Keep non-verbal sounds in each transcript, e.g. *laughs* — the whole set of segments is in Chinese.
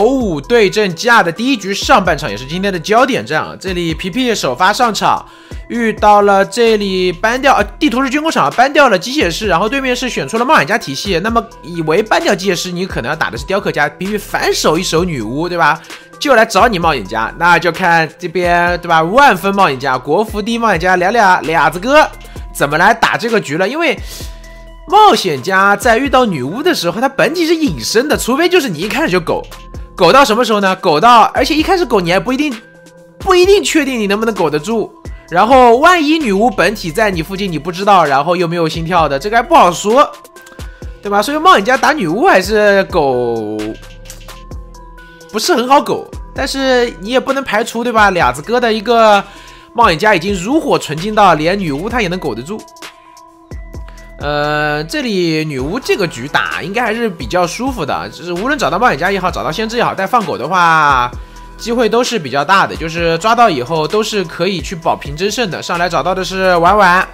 哦，对阵加的第一局上半场也是今天的焦点战啊！这里皮皮首发上场，遇到了这里搬掉呃地图是军工厂搬掉了机械师，然后对面是选出了冒险家体系。那么以为搬掉机械师，你可能要打的是雕刻家，皮皮反手一手女巫，对吧？就来找你冒险家，那就看这边对吧？万分冒险家、国服第一冒险家俩俩俩子哥怎么来打这个局了？因为冒险家在遇到女巫的时候，他本体是隐身的，除非就是你一开始就狗。苟到什么时候呢？苟到，而且一开始苟你还不一定，不一定确定你能不能苟得住。然后万一女巫本体在你附近，你不知道，然后又没有心跳的，这个还不好说，对吧？所以冒险家打女巫还是苟不是很好苟，但是你也不能排除，对吧？俩子哥的一个冒险家已经炉火纯青到连女巫他也能苟得住。呃，这里女巫这个局打应该还是比较舒服的，就是无论找到冒险家也好，找到先知也好，带放狗的话，机会都是比较大的，就是抓到以后都是可以去保平争胜的。上来找到的是婉婉，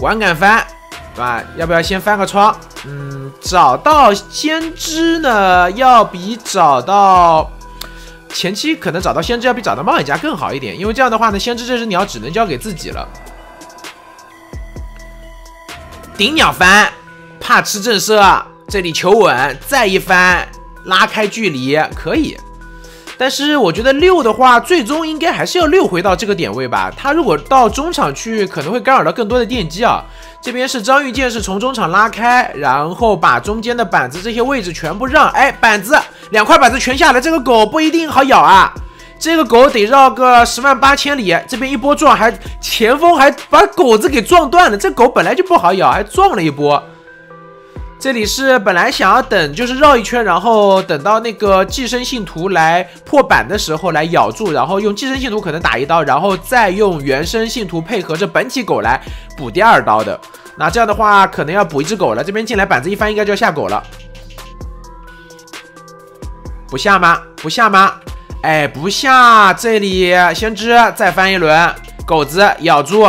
婉敢翻，对吧？要不要先翻个窗？嗯，找到先知呢，要比找到前期可能找到先知要比找到冒险家更好一点，因为这样的话呢，先知这只鸟只能交给自己了。顶鸟翻，怕吃震慑，这里求稳，再一翻，拉开距离可以。但是我觉得六的话，最终应该还是要六回到这个点位吧。他如果到中场去，可能会干扰到更多的电机啊。这边是张玉剑是从中场拉开，然后把中间的板子这些位置全部让。哎，板子两块板子全下来，这个狗不一定好咬啊。这个狗得绕个十万八千里，这边一波撞，还前锋还把狗子给撞断了。这狗本来就不好咬，还撞了一波。这里是本来想要等，就是绕一圈，然后等到那个寄生信徒来破板的时候来咬住，然后用寄生信徒可能打一刀，然后再用原生信徒配合着本体狗来补第二刀的。那这样的话，可能要补一只狗了。这边进来板子一翻，应该就要下狗了。不下吗？不下吗？哎，不下，这里先知再翻一轮，狗子咬住，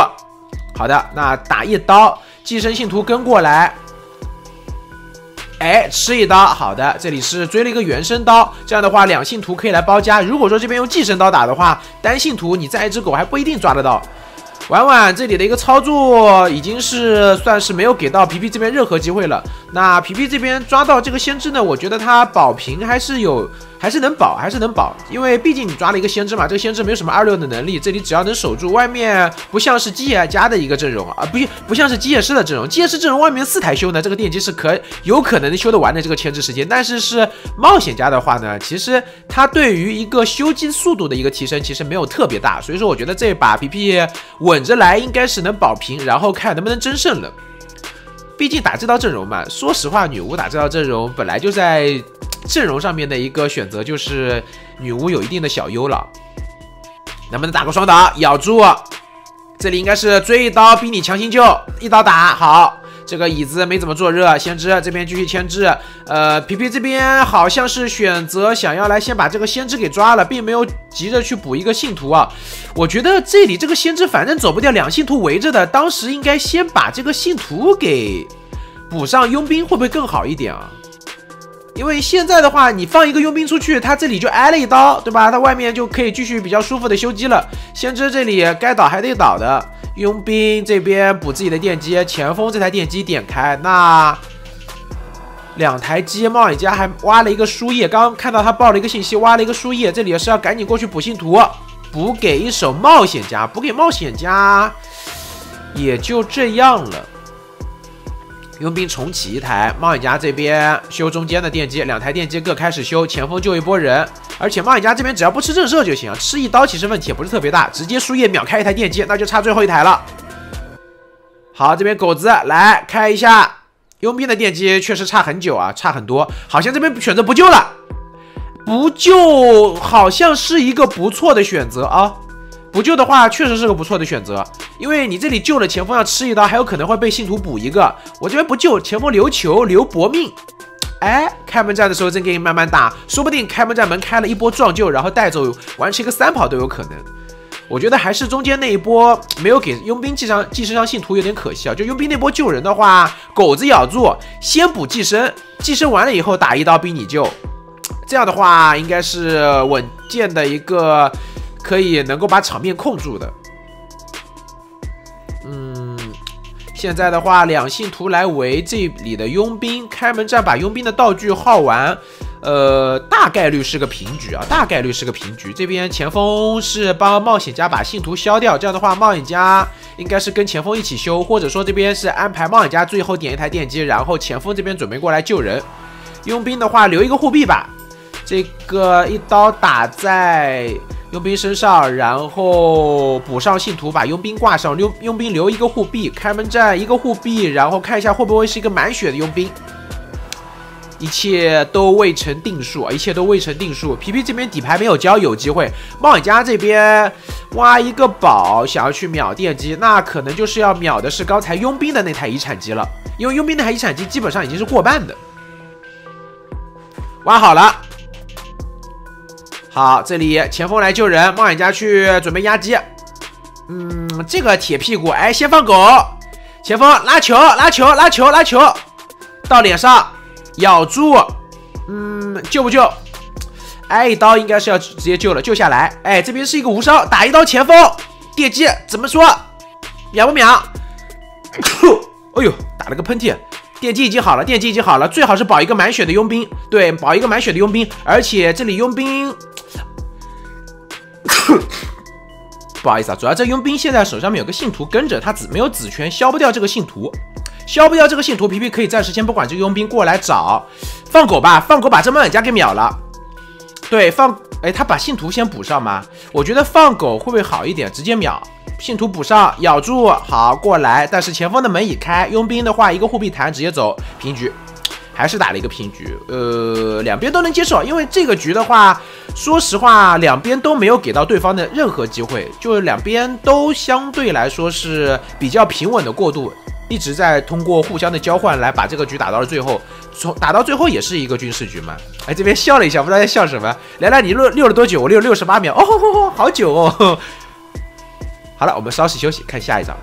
好的，那打一刀，寄生信徒跟过来，哎，吃一刀，好的，这里是追了一个原生刀，这样的话两信徒可以来包夹。如果说这边用寄生刀打的话，单信徒你再一只狗还不一定抓得到。婉婉这里的一个操作已经是算是没有给到皮皮这边任何机会了。那皮皮这边抓到这个先知呢，我觉得他保平还是有。还是能保，还是能保，因为毕竟你抓了一个先知嘛，这个先知没有什么二六的能力，这里只要能守住，外面不像是机械家的一个阵容啊，不不像是机械师的阵容，机械师阵容外面四台修呢，这个电机是可有可能修得完的这个牵制时间，但是是冒险家的话呢，其实他对于一个修机速度的一个提升其实没有特别大，所以说我觉得这把皮皮稳着来应该是能保平，然后看能不能争胜了，毕竟打这套阵容嘛，说实话，女巫打这套阵容本来就在。阵容上面的一个选择就是女巫有一定的小优了，能不能打个双打咬住？这里应该是追一刀逼你强行救，一刀打好。这个椅子没怎么坐热，先知这边继续牵制。呃，皮皮这边好像是选择想要来先把这个先知给抓了，并没有急着去补一个信徒啊。我觉得这里这个先知反正走不掉，两信徒围着的，当时应该先把这个信徒给补上佣兵，会不会更好一点啊？因为现在的话，你放一个佣兵出去，他这里就挨了一刀，对吧？他外面就可以继续比较舒服的修机了。先知这里该倒还得倒的，佣兵这边补自己的电机，前锋这台电机点开，那两台机，冒险家还挖了一个输液，刚刚看到他报了一个信息，挖了一个输液，这里是要赶紧过去补信徒，补给一手冒险家，补给冒险家，也就这样了。佣兵重启一台，冒险家这边修中间的电机，两台电机各开始修，前锋救一波人，而且冒险家这边只要不吃震慑就行，吃一刀其实问题也不是特别大，直接输液秒开一台电机，那就差最后一台了。好，这边狗子来开一下，佣兵的电机确实差很久啊，差很多，好像这边选择不救了，不救好像是一个不错的选择啊。不救的话，确实是个不错的选择，因为你这里救了前锋要吃一刀，还有可能会被信徒补一个。我这边不救，前锋留球留搏命。哎，开门战的时候真给你慢慢打，说不定开门战门开了一波撞救，然后带走完成一个三跑都有可能。我觉得还是中间那一波没有给佣兵寄上寄生上信徒有点可惜啊。就佣兵那波救人的话，狗子咬住，先补寄生，寄生完了以后打一刀逼你救。这样的话应该是稳健的一个，可以能够把场面控住的。嗯，现在的话，两信徒来围这里的佣兵，开门战把佣兵的道具耗完。呃，大概率是个平局啊，大概率是个平局。这边前锋是帮冒险家把信徒消掉，这样的话，冒险家应该是跟前锋一起修，或者说这边是安排冒险家最后点一台电机，然后前锋这边准备过来救人。佣兵的话留一个护臂吧，这个一刀打在佣兵身上，然后补上信徒，把佣兵挂上。佣佣兵留一个护臂，开门战一个护臂，然后看一下会不会是一个满血的佣兵。一切都未成定数啊！一切都未成定数。皮皮这边底牌没有交，有机会。冒险家这边挖一个宝，想要去秒电机，那可能就是要秒的是刚才佣兵的那台遗产机了，因为佣兵那台遗产机基本上已经是过半的。挖好了，好，这里前锋来救人，冒险家去准备压机。嗯，这个铁屁股，哎，先放狗，前锋拉球，拉球，拉球，拉球，到脸上。咬住，嗯，救不救？挨一刀应该是要直接救了，救下来。哎，这边是一个无伤，打一刀前锋，电击怎么说？秒不秒？*coughs* 哎呦，打了个喷嚏，电击已经好了，电击已经好了，最好是保一个满血的佣兵，对，保一个满血的佣兵，而且这里佣兵，*coughs* 不好意思啊，主要这佣兵现在手上面有个信徒跟着，他子没有子权，消不掉这个信徒。消不掉这个信徒，皮皮可以暂时先不管这个佣兵过来找，放狗吧，放狗把这冒险家给秒了。对，放，哎，他把信徒先补上吗？我觉得放狗会不会好一点？直接秒信徒补上，咬住，好过来。但是前锋的门已开，佣兵的话一个护臂弹直接走平局，还是打了一个平局。呃，两边都能接受，因为这个局的话，说实话，两边都没有给到对方的任何机会，就两边都相对来说是比较平稳的过渡。一直在通过互相的交换来把这个局打到了最后，从打到最后也是一个军事局嘛。哎，这边笑了一下，不知道在笑什么。来 *laughs* 来，你六六了多久？我六六十八秒。哦，好久哦。*laughs* 好了，我们稍事休息，看下一张。